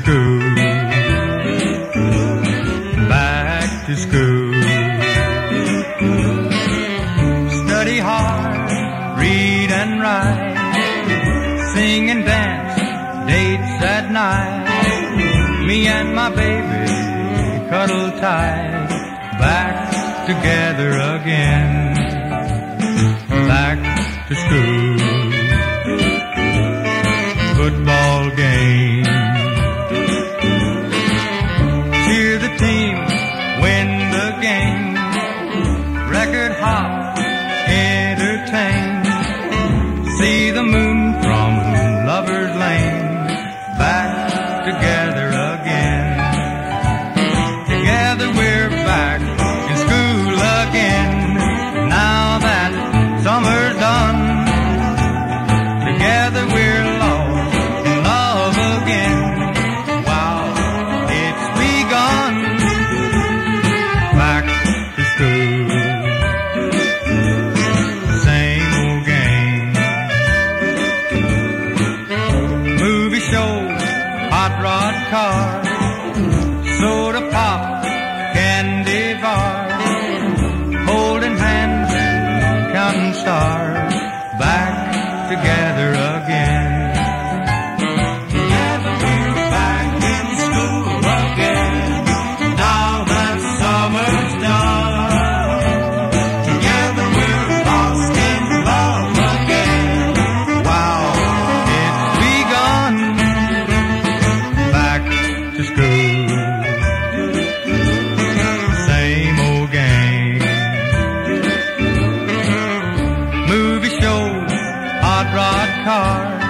school. Back to school. Study hard, read and write. Sing and dance, dates at night. Me and my baby cuddle tight. Back together again. Back to school. see the moon from Lover's Lane back together. car. Same old game. Movie shows, hot rod cars.